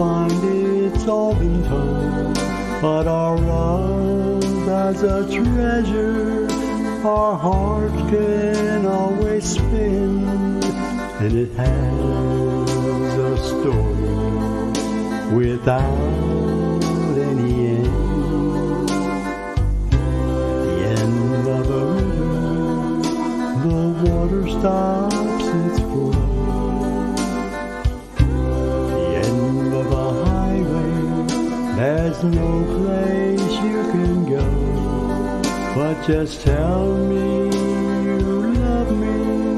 find it's all been told. But our love as a treasure, our heart can always spin, and it has a story without any end. The end of a river, the water stops its flow. There's no place you can go. But just tell me you love me,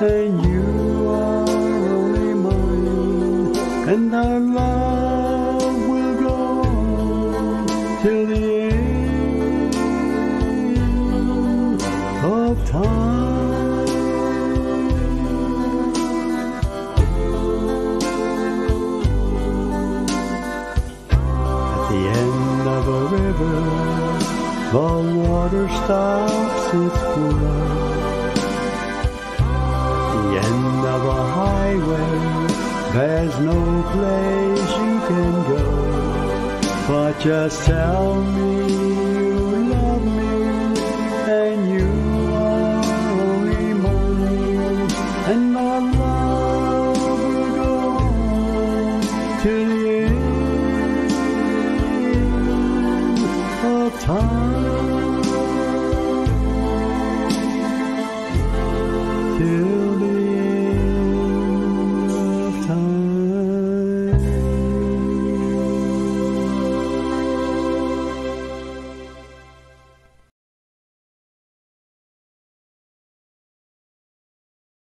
and you are only mine, and our love will go on till the end of time. The end of a river, the water stops its flow. The end of a highway, there's no place you can go. But just tell me Oh.